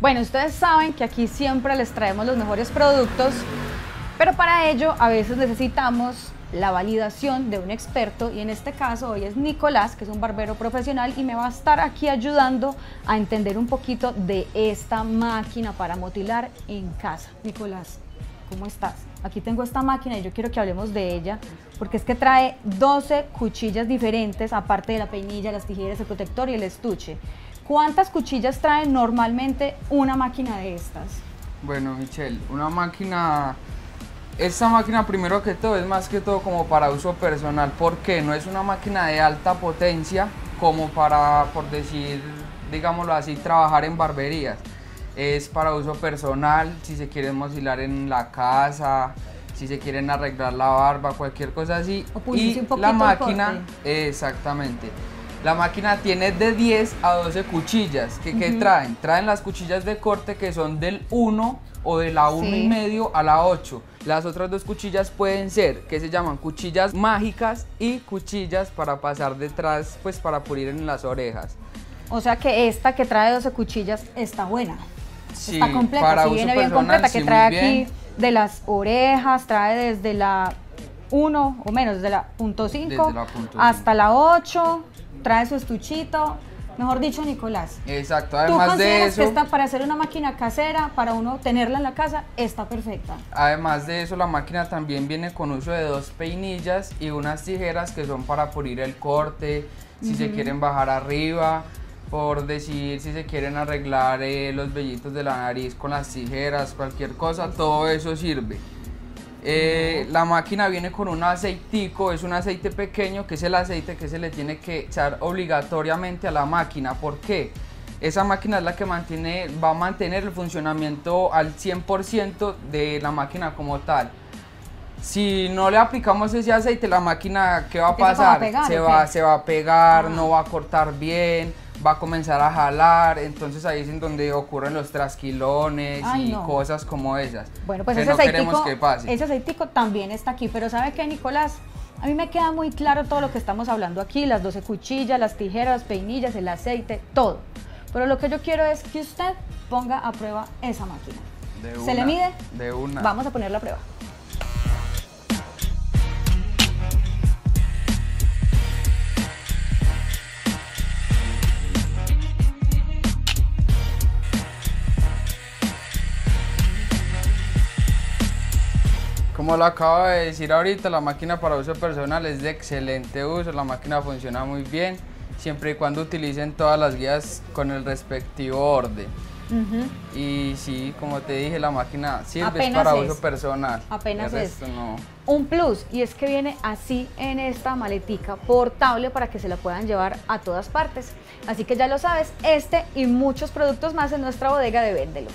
Bueno, ustedes saben que aquí siempre les traemos los mejores productos, pero para ello a veces necesitamos la validación de un experto y en este caso hoy es Nicolás, que es un barbero profesional y me va a estar aquí ayudando a entender un poquito de esta máquina para motilar en casa. Nicolás, ¿cómo estás? Aquí tengo esta máquina y yo quiero que hablemos de ella porque es que trae 12 cuchillas diferentes, aparte de la peinilla, las tijeras, el protector y el estuche. ¿Cuántas cuchillas trae normalmente una máquina de estas? Bueno, Michelle, una máquina... Esta máquina primero que todo es más que todo como para uso personal, porque no es una máquina de alta potencia como para, por decir, digámoslo así, trabajar en barberías. Es para uso personal, si se quieren mosilar en la casa, si se quieren arreglar la barba, cualquier cosa así. y la máquina, exactamente. La máquina tiene de 10 a 12 cuchillas. ¿Qué, traen? Traen las cuchillas de corte que son del 1 o de la 1 y medio a la 8. Las otras dos cuchillas pueden ser, que se llaman cuchillas mágicas y cuchillas para pasar detrás, pues para pulir en las orejas. O sea que esta que trae 12 cuchillas está buena. está completa, para viene bien completa, que trae aquí de las orejas, trae desde la 1 o menos, desde la punto .5 hasta la 8, trae su estuchito, mejor dicho, Nicolás. Exacto, además de eso. que esta, para hacer una máquina casera, para uno tenerla en la casa, está perfecta. Además de eso, la máquina también viene con uso de dos peinillas y unas tijeras que son para pulir el corte, si se quieren bajar arriba, por decir si se quieren arreglar eh, los vellitos de la nariz con las tijeras, cualquier cosa, todo eso sirve. Eh, la máquina viene con un aceitico, es un aceite pequeño que es el aceite que se le tiene que echar obligatoriamente a la máquina. ¿Por qué? Esa máquina es la que mantiene, va a mantener el funcionamiento al 100% de la máquina como tal. Si no le aplicamos ese aceite, la máquina, ¿qué va a pasar? se, va, se va a pegar, ah. no va a cortar bien va a comenzar a jalar, entonces ahí es en donde ocurren los trasquilones y cosas como esas. Bueno, pues ese, aceitico, ese aceitico también está aquí, pero ¿sabe qué, Nicolás? A mí me queda muy claro todo lo que estamos hablando aquí, las 12 cuchillas, las tijeras, las peinillas, el aceite, todo. Pero lo que yo quiero es que usted ponga a prueba esa máquina. ¿Se le mide? De una. Vamos a ponerla a prueba. Como lo acabo de decir ahorita, la máquina para uso personal es de excelente uso, la máquina funciona muy bien, siempre y cuando utilicen todas las guías con el respectivo orden. Y sí, como te dije, la máquina sirve para uso personal. Apenas es. Un plus, y es que viene así en esta maletica portable para que se la puedan llevar a todas partes. Así que ya lo sabes, este y muchos productos más en nuestra bodega de Véndelo.